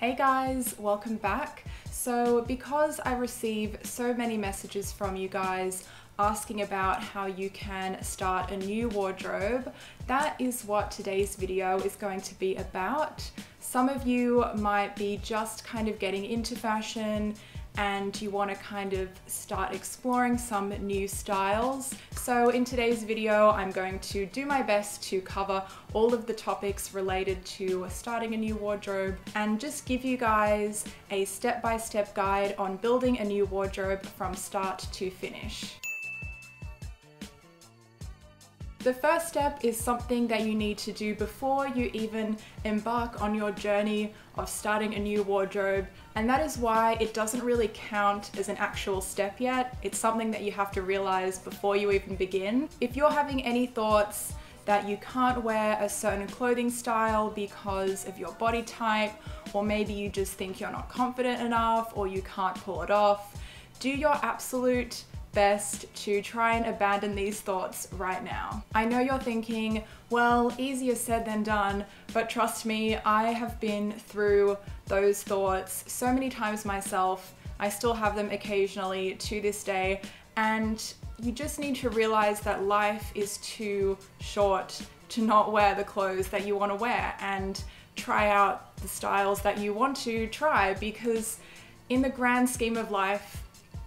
Hey guys, welcome back. So because I receive so many messages from you guys asking about how you can start a new wardrobe, that is what today's video is going to be about. Some of you might be just kind of getting into fashion and you want to kind of start exploring some new styles. So in today's video, I'm going to do my best to cover all of the topics related to starting a new wardrobe and just give you guys a step-by-step -step guide on building a new wardrobe from start to finish. The first step is something that you need to do before you even embark on your journey of starting a new wardrobe, and that is why it doesn't really count as an actual step yet. It's something that you have to realize before you even begin. If you're having any thoughts that you can't wear a certain clothing style because of your body type, or maybe you just think you're not confident enough or you can't pull it off, do your absolute best to try and abandon these thoughts right now. I know you're thinking, well, easier said than done, but trust me, I have been through those thoughts so many times myself. I still have them occasionally to this day, and you just need to realize that life is too short to not wear the clothes that you want to wear and try out the styles that you want to try because in the grand scheme of life,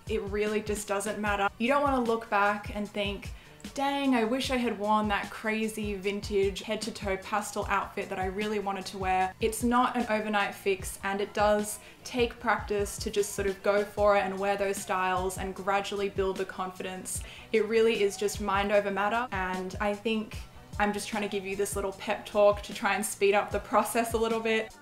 it really just doesn't matter. You don't want to look back and think, dang, I wish I had worn that crazy vintage head to toe pastel outfit that I really wanted to wear. It's not an overnight fix and it does take practice to just sort of go for it and wear those styles and gradually build the confidence. It really is just mind over matter and I think I'm just trying to give you this little pep talk to try and speed up the process a little bit.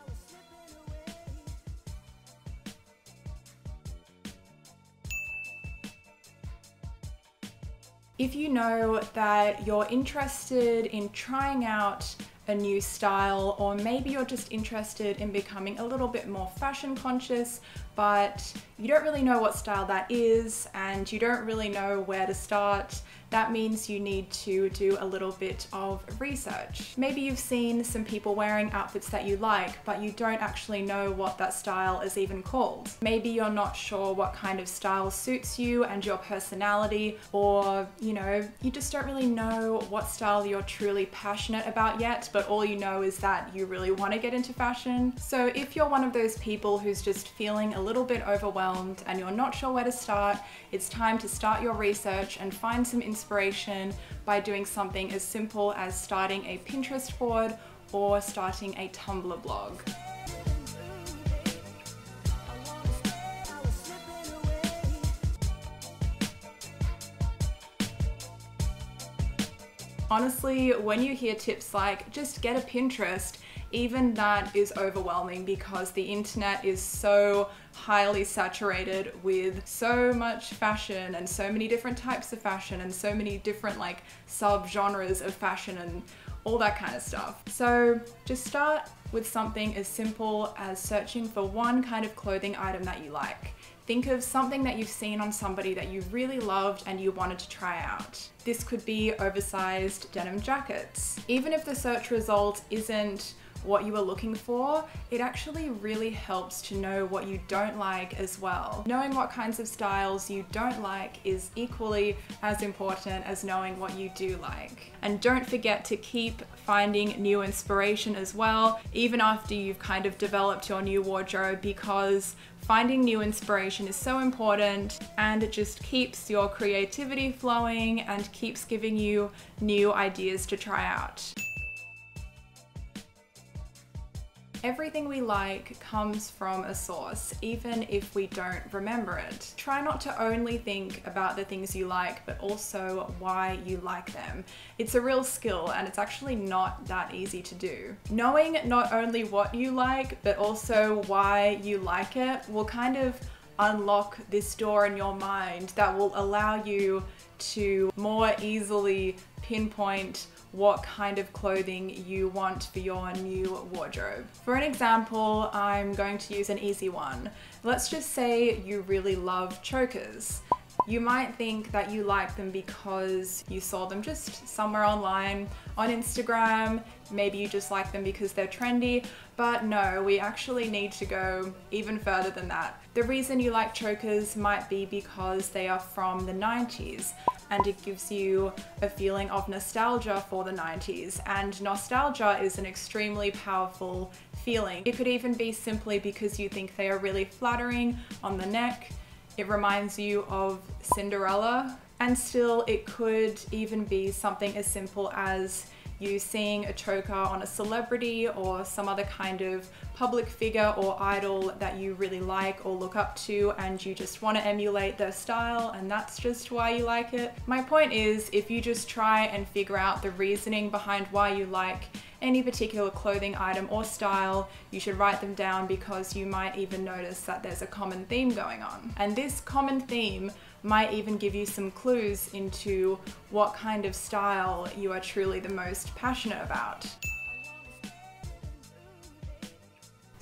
If you know that you're interested in trying out a new style, or maybe you're just interested in becoming a little bit more fashion conscious, but you don't really know what style that is and you don't really know where to start, that means you need to do a little bit of research. Maybe you've seen some people wearing outfits that you like, but you don't actually know what that style is even called. Maybe you're not sure what kind of style suits you and your personality, or you know, you just don't really know what style you're truly passionate about yet, but all you know is that you really want to get into fashion. So if you're one of those people who's just feeling a little bit overwhelmed and you're not sure where to start, it's time to start your research and find some inspiration by doing something as simple as starting a Pinterest board or starting a Tumblr blog. Honestly, when you hear tips like just get a Pinterest, even that is overwhelming because the internet is so highly saturated with so much fashion and so many different types of fashion and so many different like sub-genres of fashion and all that kind of stuff. So just start with something as simple as searching for one kind of clothing item that you like. Think of something that you've seen on somebody that you really loved and you wanted to try out. This could be oversized denim jackets. Even if the search result isn't what you are looking for, it actually really helps to know what you don't like as well. Knowing what kinds of styles you don't like is equally as important as knowing what you do like. And don't forget to keep finding new inspiration as well, even after you've kind of developed your new wardrobe because finding new inspiration is so important and it just keeps your creativity flowing and keeps giving you new ideas to try out. Everything we like comes from a source, even if we don't remember it. Try not to only think about the things you like, but also why you like them. It's a real skill and it's actually not that easy to do. Knowing not only what you like, but also why you like it will kind of unlock this door in your mind that will allow you to more easily pinpoint what kind of clothing you want for your new wardrobe. For an example, I'm going to use an easy one. Let's just say you really love chokers You might think that you like them because you saw them just somewhere online, on Instagram, maybe you just like them because they're trendy, but no, we actually need to go even further than that. The reason you like chokers might be because they are from the 90s and it gives you a feeling of nostalgia for the 90s. And nostalgia is an extremely powerful feeling. It could even be simply because you think they are really flattering on the neck. It reminds you of Cinderella. And still, it could even be something as simple as you seeing a choker on a celebrity or some other kind of public figure or idol that you really like or look up to and you just want to emulate their style and that's just why you like it. My point is if you just try and figure out the reasoning behind why you like any particular clothing item or style, you should write them down because you might even notice that there's a common theme going on. And this common theme might even give you some clues into what kind of style you are truly the most passionate about.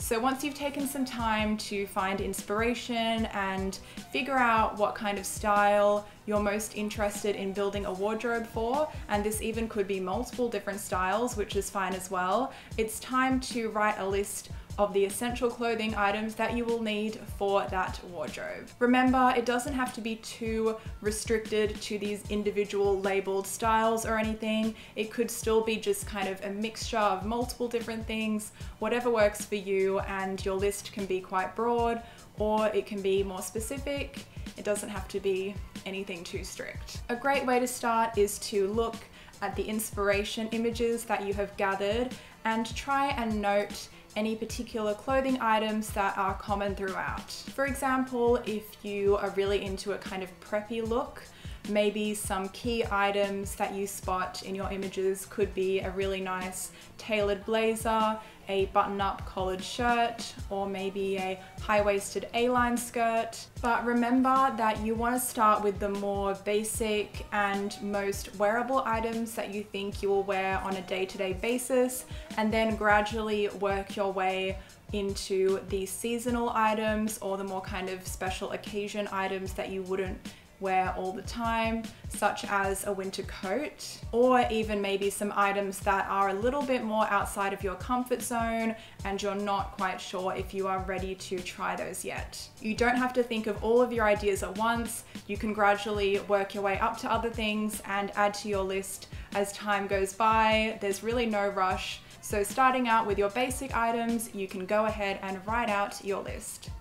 So once you've taken some time to find inspiration and figure out what kind of style you're most interested in building a wardrobe for, and this even could be multiple different styles, which is fine as well, it's time to write a list of the essential clothing items that you will need for that wardrobe. Remember, it doesn't have to be too restricted to these individual labeled styles or anything. It could still be just kind of a mixture of multiple different things, whatever works for you, and your list can be quite broad or it can be more specific. It doesn't have to be anything too strict. A great way to start is to look at the inspiration images that you have gathered and try and note any particular clothing items that are common throughout. For example, if you are really into a kind of preppy look, maybe some key items that you spot in your images could be a really nice tailored blazer, a button-up collared shirt or maybe a high-waisted A-line skirt. But remember that you want to start with the more basic and most wearable items that you think you will wear on a day-to-day -day basis and then gradually work your way into the seasonal items or the more kind of special occasion items that you wouldn't wear all the time, such as a winter coat, or even maybe some items that are a little bit more outside of your comfort zone and you're not quite sure if you are ready to try those yet. You don't have to think of all of your ideas at once. You can gradually work your way up to other things and add to your list as time goes by. There's really no rush. So starting out with your basic items, you can go ahead and write out your list.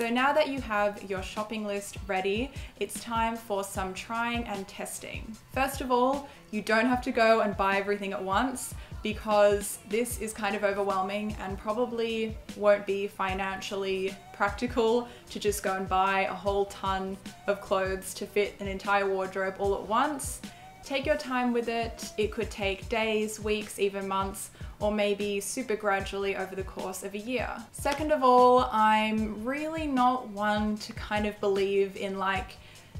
So now that you have your shopping list ready, it's time for some trying and testing. First of all, you don't have to go and buy everything at once because this is kind of overwhelming and probably won't be financially practical to just go and buy a whole ton of clothes to fit an entire wardrobe all at once. Take your time with it. It could take days, weeks, even months, or maybe super gradually over the course of a year. Second of all, I'm really not one to kind of believe in like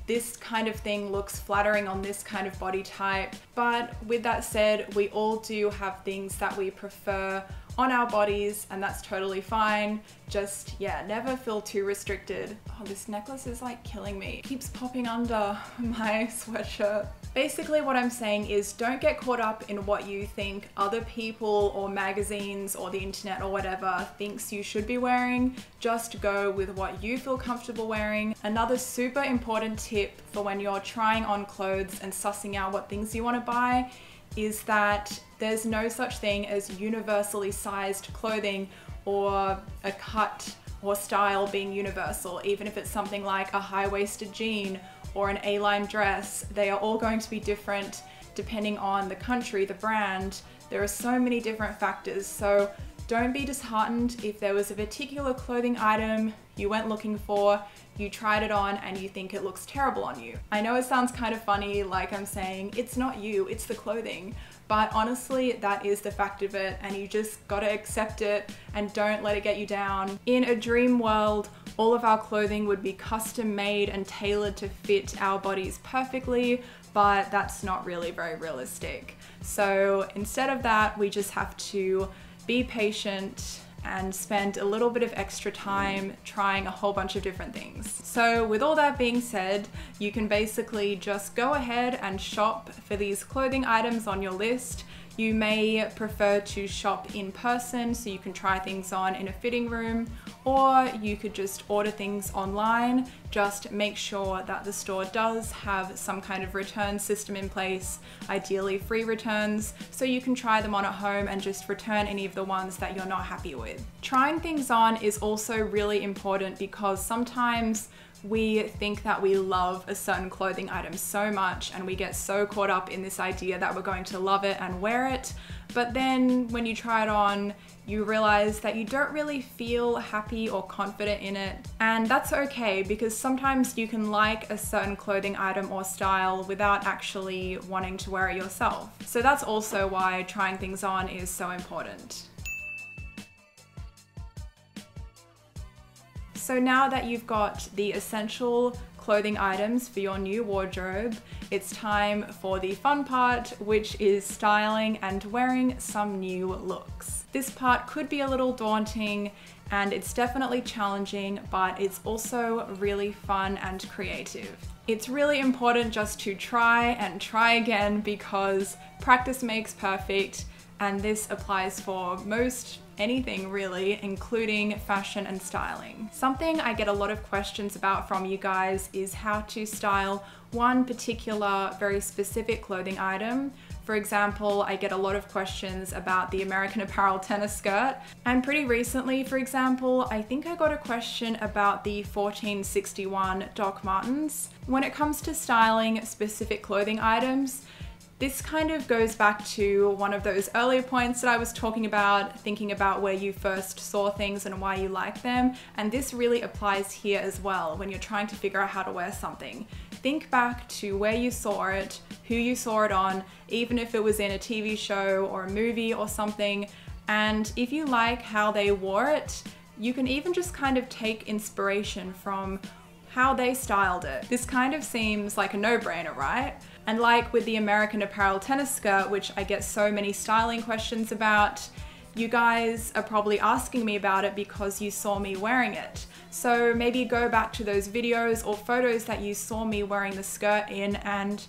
this kind of thing looks flattering on this kind of body type. But with that said, we all do have things that we prefer on our bodies and that's totally fine. Just, yeah, never feel too restricted. Oh, this necklace is like killing me. It keeps popping under my sweatshirt. Basically what I'm saying is don't get caught up in what you think other people or magazines or the internet or whatever thinks you should be wearing. Just go with what you feel comfortable wearing. Another super important tip for when you're trying on clothes and sussing out what things you want to buy is that there's no such thing as universally sized clothing or a cut or style being universal, even if it's something like a high-waisted jean or an A-line dress, they are all going to be different depending on the country, the brand. There are so many different factors, so don't be disheartened if there was a particular clothing item you went looking for, you tried it on and you think it looks terrible on you. I know it sounds kind of funny, like I'm saying, it's not you, it's the clothing. But honestly, that is the fact of it, and you just gotta accept it and don't let it get you down. In a dream world, all of our clothing would be custom made and tailored to fit our bodies perfectly, but that's not really very realistic. So instead of that, we just have to be patient and spend a little bit of extra time trying a whole bunch of different things. So, with all that being said, you can basically just go ahead and shop for these clothing items on your list. You may prefer to shop in person so you can try things on in a fitting room, or you could just order things online. Just make sure that the store does have some kind of return system in place, ideally free returns, so you can try them on at home and just return any of the ones that you're not happy with. Trying things on is also really important because sometimes we think that we love a certain clothing item so much and we get so caught up in this idea that we're going to love it and wear it. But then when you try it on, you realize that you don't really feel happy or confident in it. And that's okay because sometimes you can like a certain clothing item or style without actually wanting to wear it yourself. So that's also why trying things on is so important. So now that you've got the essential clothing items for your new wardrobe, it's time for the fun part, which is styling and wearing some new looks. This part could be a little daunting and it's definitely challenging, but it's also really fun and creative. It's really important just to try and try again because practice makes perfect and this applies for most anything really, including fashion and styling. Something I get a lot of questions about from you guys is how to style one particular very specific clothing item. For example, I get a lot of questions about the American Apparel tennis skirt. And pretty recently, for example, I think I got a question about the 1461 Doc Martens. When it comes to styling specific clothing items, this kind of goes back to one of those earlier points that I was talking about, thinking about where you first saw things and why you like them. And this really applies here as well when you're trying to figure out how to wear something. Think back to where you saw it, who you saw it on, even if it was in a TV show or a movie or something. And if you like how they wore it, you can even just kind of take inspiration from how they styled it. This kind of seems like a no-brainer, right? And like with the American Apparel tennis skirt, which I get so many styling questions about, you guys are probably asking me about it because you saw me wearing it. So maybe go back to those videos or photos that you saw me wearing the skirt in and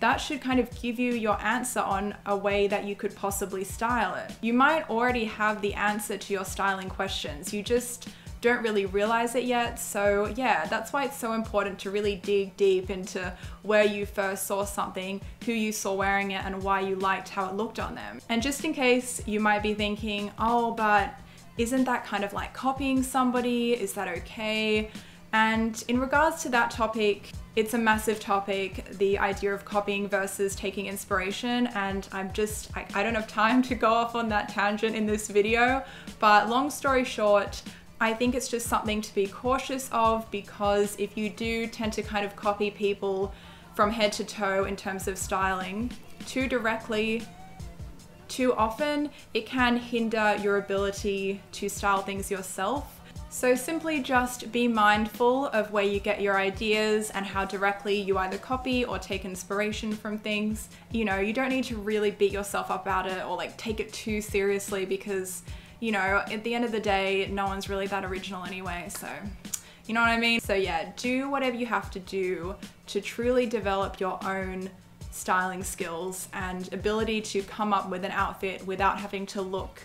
that should kind of give you your answer on a way that you could possibly style it. You might already have the answer to your styling questions. You just don't really realize it yet. So yeah, that's why it's so important to really dig deep into where you first saw something, who you saw wearing it, and why you liked how it looked on them. And just in case you might be thinking, oh, but isn't that kind of like copying somebody? Is that okay? And in regards to that topic, it's a massive topic, the idea of copying versus taking inspiration. And I'm just, I, I, don't have time to go off on that tangent in this video. But long story short, I think it's just something to be cautious of because if you do tend to kind of copy people from head to toe in terms of styling too directly, too often, it can hinder your ability to style things yourself. So simply just be mindful of where you get your ideas and how directly you either copy or take inspiration from things. You know, you don't need to really beat yourself up about it or like take it too seriously because you know, at the end of the day, no one's really that original anyway, so you know what I mean? So yeah, do whatever you have to do to truly develop your own styling skills and ability to come up with an outfit without having to look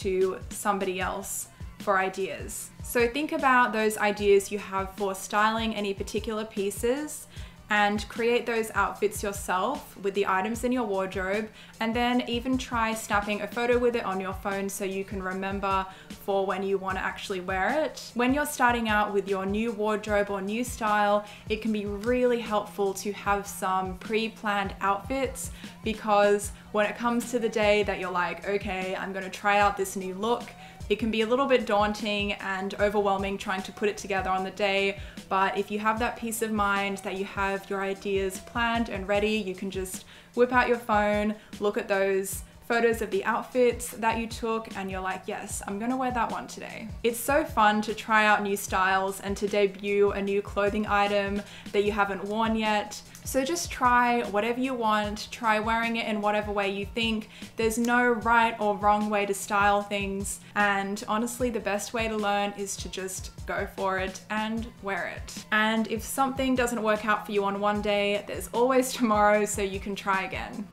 to somebody else for ideas. So think about those ideas you have for styling any particular pieces and create those outfits yourself with the items in your wardrobe and then even try snapping a photo with it on your phone so you can remember for when you want to actually wear it. When you're starting out with your new wardrobe or new style, it can be really helpful to have some pre-planned outfits because when it comes to the day that you're like, okay, I'm going to try out this new look, it can be a little bit daunting and overwhelming trying to put it together on the day, but if you have that peace of mind that you have your ideas planned and ready, you can just whip out your phone, look at those photos of the outfits that you took and you're like, yes, I'm gonna wear that one today. It's so fun to try out new styles and to debut a new clothing item that you haven't worn yet. So just try whatever you want, try wearing it in whatever way you think. There's no right or wrong way to style things. And honestly, the best way to learn is to just go for it and wear it. And if something doesn't work out for you on one day, there's always tomorrow so you can try again.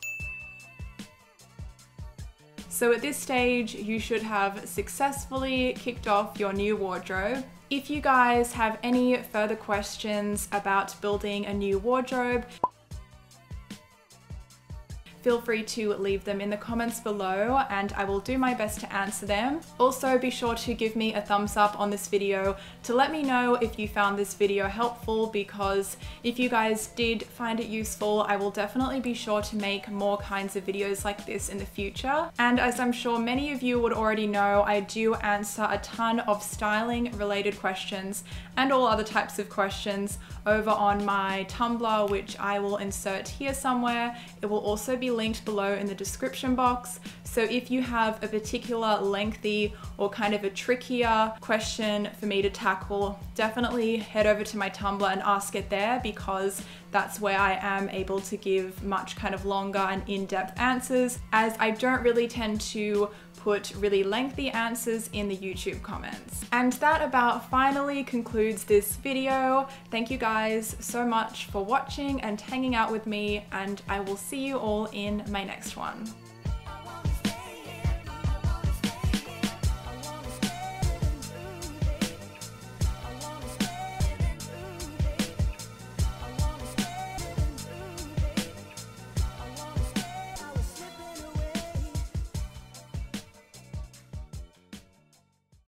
So at this stage, you should have successfully kicked off your new wardrobe. If you guys have any further questions about building a new wardrobe, feel free to leave them in the comments below and I will do my best to answer them. Also be sure to give me a thumbs up on this video to let me know if you found this video helpful because if you guys did find it useful I will definitely be sure to make more kinds of videos like this in the future. And as I'm sure many of you would already know I do answer a ton of styling related questions and all other types of questions over on my Tumblr which I will insert here somewhere. It will also be linked below in the description box. So if you have a particular lengthy or kind of a trickier question for me to tackle, definitely head over to my Tumblr and ask it there because that's where I am able to give much kind of longer and in-depth answers as I don't really tend to put really lengthy answers in the YouTube comments. And that about finally concludes this video. Thank you guys so much for watching and hanging out with me and I will see you all in my next one.